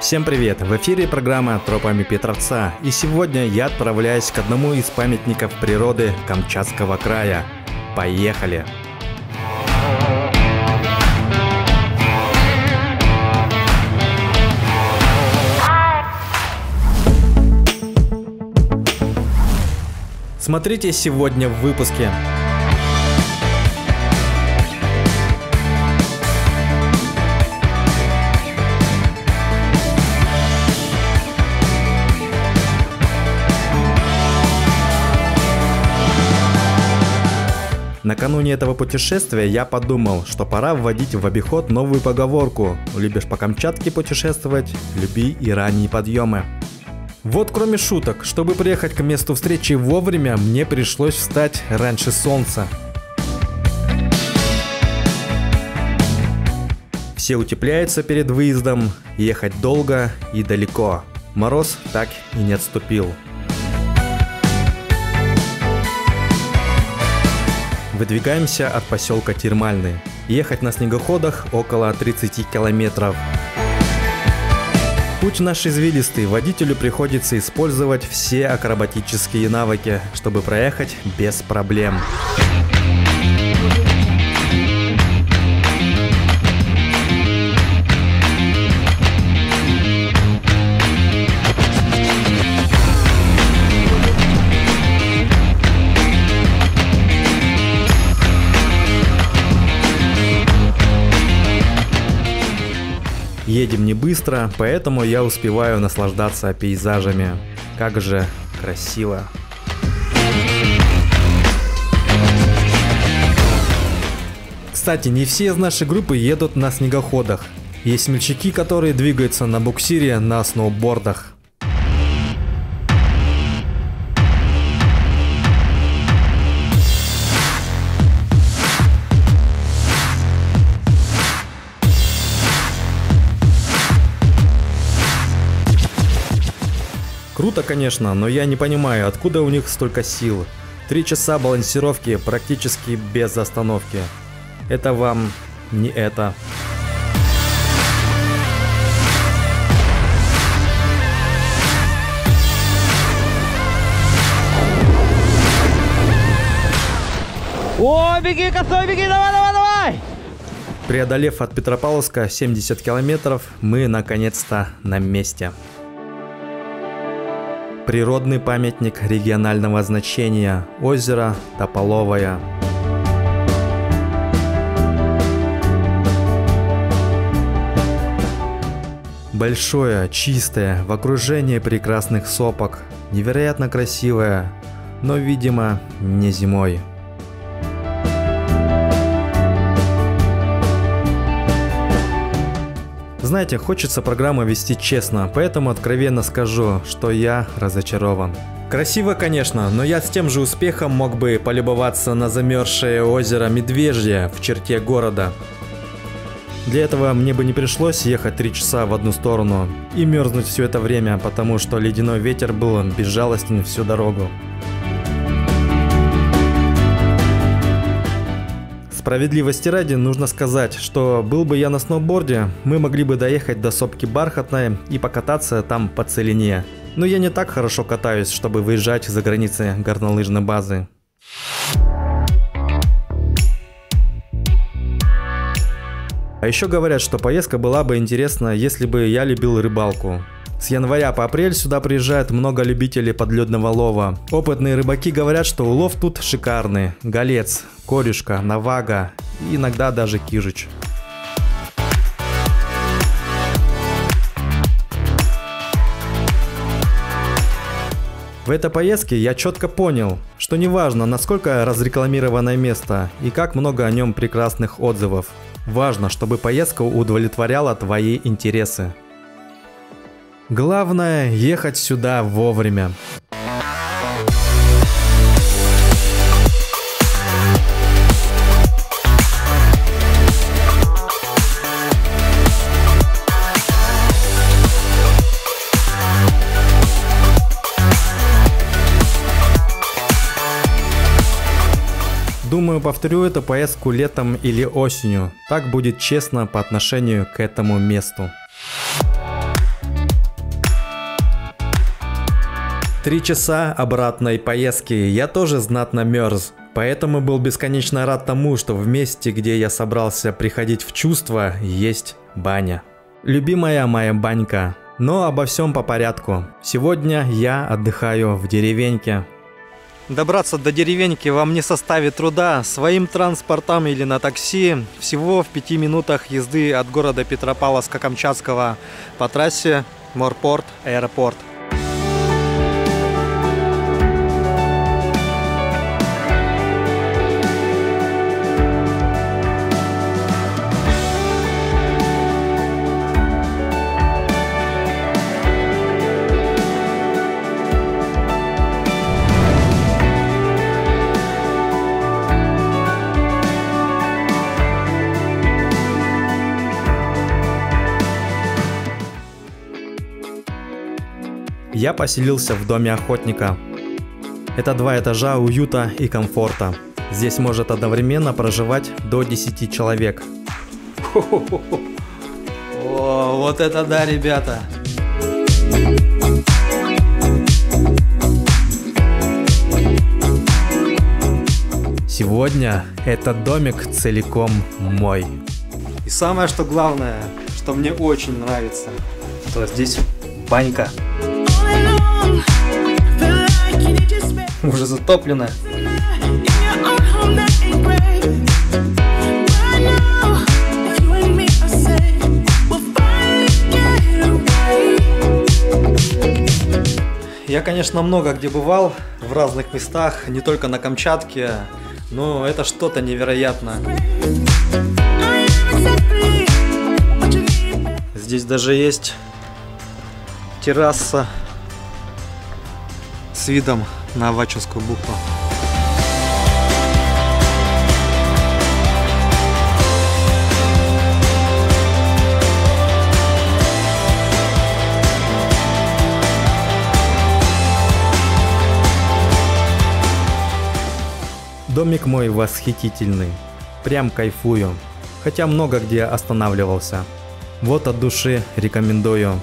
Всем привет! В эфире программа «Тропами Петровца» и сегодня я отправляюсь к одному из памятников природы Камчатского края. Поехали! Смотрите сегодня в выпуске. Накануне этого путешествия я подумал, что пора вводить в обиход новую поговорку «Любишь по Камчатке путешествовать, люби и ранние подъемы». Вот кроме шуток, чтобы приехать к месту встречи вовремя, мне пришлось встать раньше солнца. Все утепляются перед выездом, ехать долго и далеко. Мороз так и не отступил. Выдвигаемся от поселка Термальный. Ехать на снегоходах около 30 километров. Путь наш извилистый, водителю приходится использовать все акробатические навыки, чтобы проехать без проблем. Едем не быстро, поэтому я успеваю наслаждаться пейзажами. Как же красиво. Кстати, не все из нашей группы едут на снегоходах. Есть смельчаки, которые двигаются на буксире на сноубордах. Круто, конечно, но я не понимаю, откуда у них столько сил. Три часа балансировки практически без остановки. Это вам не это. О, беги, косой, беги, давай, давай, давай! Преодолев от Петропавловска 70 километров, мы наконец-то на месте. Природный памятник регионального значения – озеро Тополовое. Большое, чистое, в окружении прекрасных сопок, невероятно красивое, но, видимо, не зимой. Знаете, хочется программу вести честно, поэтому откровенно скажу, что я разочарован. Красиво, конечно, но я с тем же успехом мог бы полюбоваться на замерзшее озеро Медвежье в черте города. Для этого мне бы не пришлось ехать 3 часа в одну сторону и мерзнуть все это время, потому что ледяной ветер был безжалостен всю дорогу. Справедливости ради нужно сказать, что был бы я на сноуборде, мы могли бы доехать до сопки Бархатной и покататься там по целине. Но я не так хорошо катаюсь, чтобы выезжать за границы горнолыжной базы. А еще говорят, что поездка была бы интересна, если бы я любил рыбалку. С января по апрель сюда приезжает много любителей подледного лова. Опытные рыбаки говорят, что улов тут шикарный. Голец, корюшка, навага и иногда даже кижич. В этой поездке я четко понял, что неважно, насколько разрекламированное место и как много о нем прекрасных отзывов. Важно, чтобы поездка удовлетворяла твои интересы. Главное ехать сюда вовремя. Думаю, повторю эту поездку летом или осенью. Так будет честно по отношению к этому месту. Три часа обратной поездки я тоже знатно мерз. Поэтому был бесконечно рад тому, что в месте, где я собрался приходить в чувство, есть баня. Любимая моя банька. Но обо всем по порядку. Сегодня я отдыхаю в деревеньке. Добраться до деревеньки вам не составит труда. Своим транспортом или на такси. Всего в пяти минутах езды от города Петропавловска-Камчатского по трассе Морпорт-Аэропорт. Я поселился в доме охотника. Это два этажа уюта и комфорта. Здесь может одновременно проживать до 10 человек. О, вот это да, ребята! Сегодня этот домик целиком мой. И самое, что главное, что мне очень нравится, то здесь банька. Уже затоплено. Я, конечно, много где бывал, в разных местах, не только на Камчатке, но это что-то невероятное. Здесь даже есть терраса с видом на Авачевскую бухту. Домик мой восхитительный. Прям кайфую. Хотя много где останавливался. Вот от души рекомендую.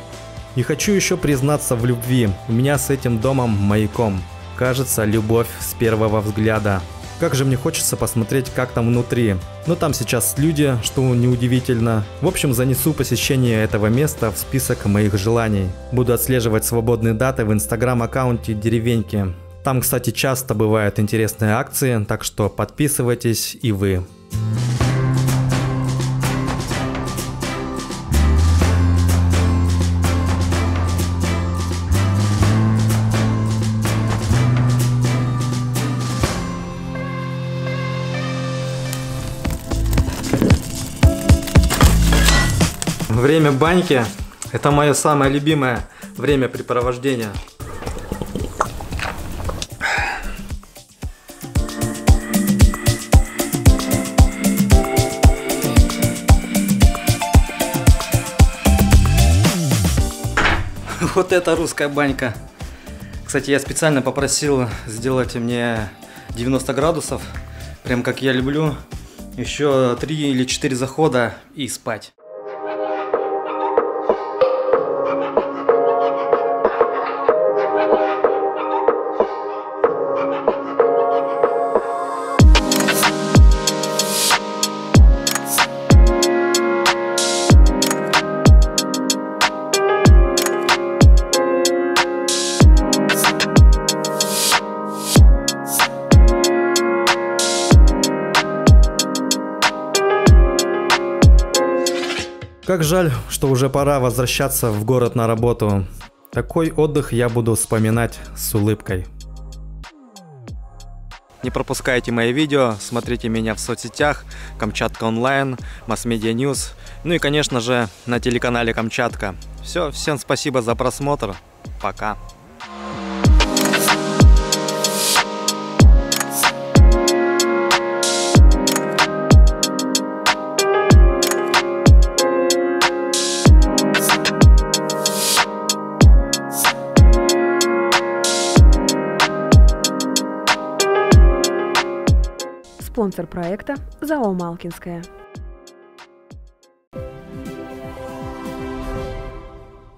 И хочу еще признаться в любви. У меня с этим домом маяком. Кажется, любовь с первого взгляда. Как же мне хочется посмотреть, как там внутри. Но там сейчас люди, что неудивительно. В общем, занесу посещение этого места в список моих желаний. Буду отслеживать свободные даты в инстаграм-аккаунте деревеньки. Там, кстати, часто бывают интересные акции, так что подписывайтесь и вы. Время баньки – это мое самое любимое времяпрепровождение. Вот это русская банька. Кстати, я специально попросил сделать мне 90 градусов, прям как я люблю. Еще 3 или 4 захода и спать. Как жаль, что уже пора возвращаться в город на работу. Такой отдых я буду вспоминать с улыбкой. Не пропускайте мои видео, смотрите меня в соцсетях, Камчатка онлайн, Масс Медиа News, ну и, конечно же, на телеканале Камчатка. Все, всем спасибо за просмотр, пока. Спонсор проекта ЗАО «Малкинская».